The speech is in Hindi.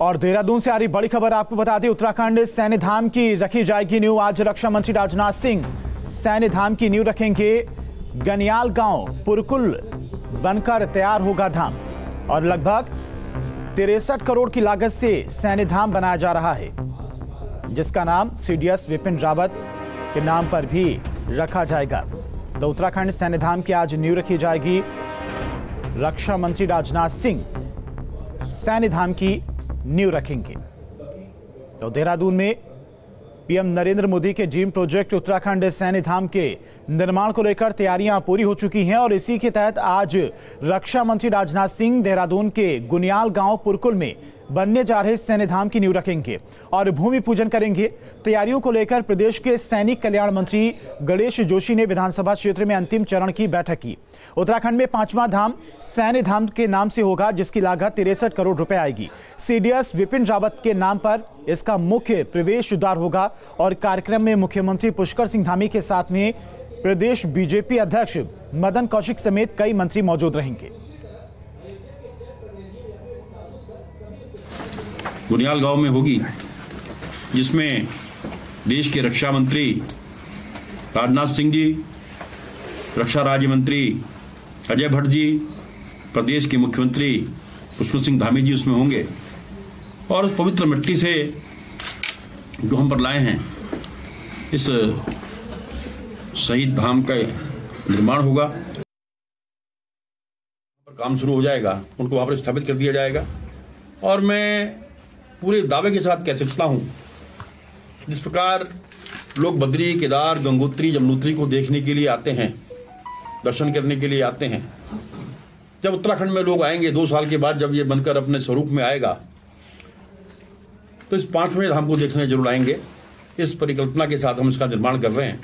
और देहरादून से आ रही बड़ी खबर आपको बता दें, उत्तराखंड सैन्य धाम की रखी जाएगी न्यू। आज रक्षा मंत्री राजनाथ सिंह सैन्य धाम की न्यू रखेंगे। गनियाल गाँव पुरकुल बनकर तैयार होगा धाम। और लगभग तिरसठ करोड़ की लागत से सैन्य धाम बनाया जा रहा है, जिसका नाम सीडीएस विपिन रावत के नाम पर भी रखा जाएगा। तो उत्तराखंड सैन्य धाम की आज न्यू रखी जाएगी। रक्षा मंत्री राजनाथ सिंह सैन्य धाम की न्यू रखेंगे। तो देहरादून में पीएम नरेंद्र मोदी के ड्रीम प्रोजेक्ट उत्तराखंड सैन्य धाम के निर्माण को लेकर तैयारियाँ पूरी हो चुकी हैं और इसी के तहत आज रक्षा मंत्री राजनाथ सिंह देहरादून के गुनियाल गाँव पुरकुल में बनने जा रहे सैन्य धाम की नींव रखेंगे और भूमि पूजन करेंगे। तैयारियों को लेकर प्रदेश के सैनिक कल्याण मंत्री गणेश जोशी ने विधानसभा क्षेत्र में अंतिम चरण की बैठक की। उत्तराखंड में पांचवा धाम सैन्य धाम के नाम से होगा, जिसकी लागत तिरसठ करोड़ रुपए आएगी। सीडीएस विपिन रावत के नाम पर इसका मुख्य प्रवेश द्वार होगा और कार्यक्रम में मुख्यमंत्री पुष्कर सिंह धामी के साथ में प्रदेश बीजेपी अध्यक्ष मदन कौशिक समेत कई मंत्री मौजूद रहेंगे। बुनियाल गाँव में होगी, जिसमें देश के रक्षा मंत्री राजनाथ सिंह जी, रक्षा राज्य मंत्री अजय भट्ट जी, प्रदेश के मुख्यमंत्री पुष्कर सिंह धामी जी उसमें होंगे। और उस पवित्र मिट्टी से जो हम पर लाए हैं, इस शहीद धाम का निर्माण होगा। काम शुरू हो जाएगा, उनको वहाँ पर स्थापित कर दिया जाएगा। और मैं पूरे दावे के साथ कह सकता हूँ, जिस प्रकार लोग बद्री, केदार, गंगोत्री यमुनोत्री को देखने के लिए आते हैं दर्शन करने के लिए आते हैं। जब उत्तराखंड में लोग आएँगे, दो साल के बाद जब ये बनकर अपने स्वरूप में आएगा तो इस पाँचवें धाम को देखने ज़रूर आएँगे। इस परिकल्पना के साथ हम इसका निर्माण कर रहे हैं।